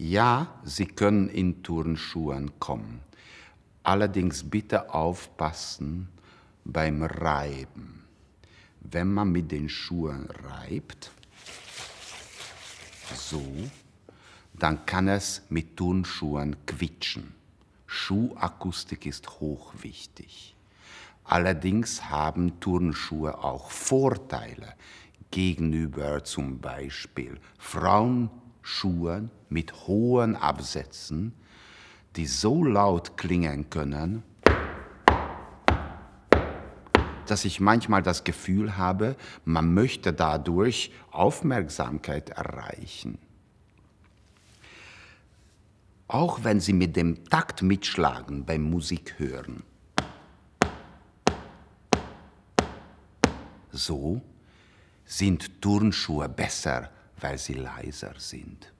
Ja, Sie können in Turnschuhen kommen. Allerdings bitte aufpassen beim Reiben. Wenn man mit den Schuhen reibt, so, dann kann es mit Turnschuhen quietschen. Schuhakustik ist hochwichtig. Allerdings haben Turnschuhe auch Vorteile gegenüber zum Beispiel Frauenschuhen mit hohen Absätzen, die so laut klingen können, dass ich manchmal das Gefühl habe, man möchte dadurch Aufmerksamkeit erreichen. Auch wenn Sie mit dem Takt mitschlagen beim Musik hören. So sind Turnschuhe besser, weil sie leiser sind.